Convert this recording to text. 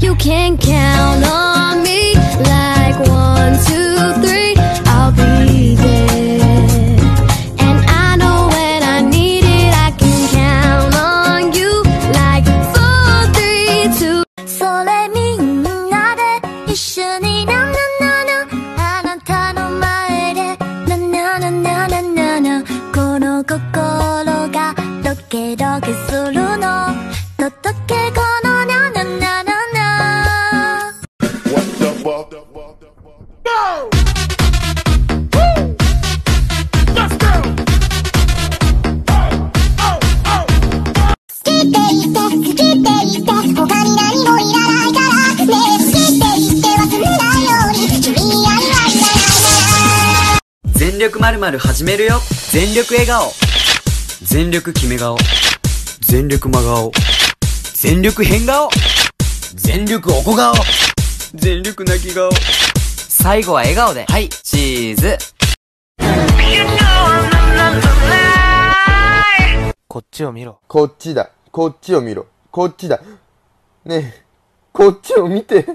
You can count on me like one, two, three. I'll be there. And I know when I need it, I can count on you like four, three, two. それみんなで一緒にななななあなたの前でなななななななこの心がドキドキするの 力まるまる始めるよ全力笑顔全力決め顔全力真顔全力変顔全力おこ顔全力泣き顔最後は笑顔ではいチーズこっちを見ろ。こっちだ。こっちを見ろ。こっちだ。ねえ、こっちを見て。